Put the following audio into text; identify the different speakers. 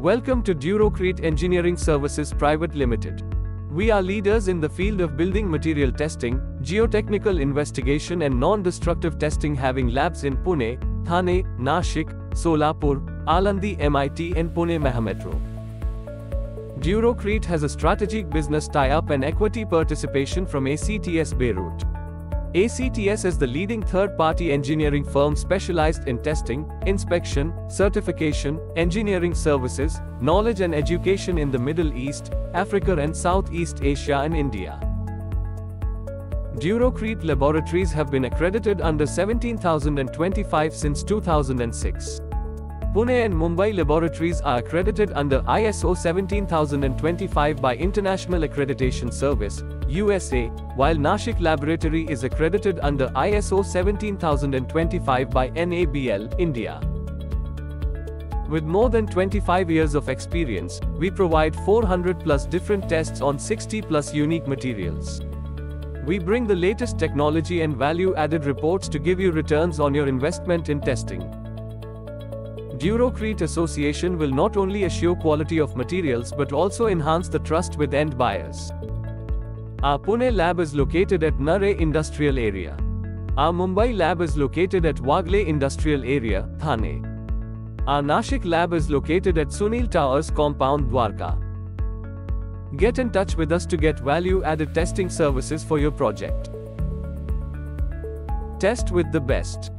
Speaker 1: Welcome to Durocrete Engineering Services Private Limited. We are leaders in the field of building material testing, geotechnical investigation and non-destructive testing having labs in Pune, Thane, Nashik, Solapur, Alandi MIT and Pune Mahametro. Durocrete has a strategic business tie-up and equity participation from ACTS Beirut. ACTS is the leading third-party engineering firm specialized in testing, inspection, certification, engineering services, knowledge and education in the Middle East, Africa and Southeast Asia and India. Durocrete laboratories have been accredited under 17025 since 2006. Pune and Mumbai laboratories are accredited under ISO 17025 by International Accreditation Service, USA, while Nashik Laboratory is accredited under ISO 17025 by NABL, India. With more than 25 years of experience, we provide 400 plus different tests on 60 plus unique materials. We bring the latest technology and value added reports to give you returns on your investment in testing. Durocrete Association will not only assure quality of materials but also enhance the trust with end buyers. Our Pune lab is located at Narhe Industrial Area. Our Mumbai lab is located at Wagle Industrial Area, Thane. Our Nashik lab is located at Sunil Towers Compound, Dwarka. Get in touch with us to get value added testing services for your project. Test with the best.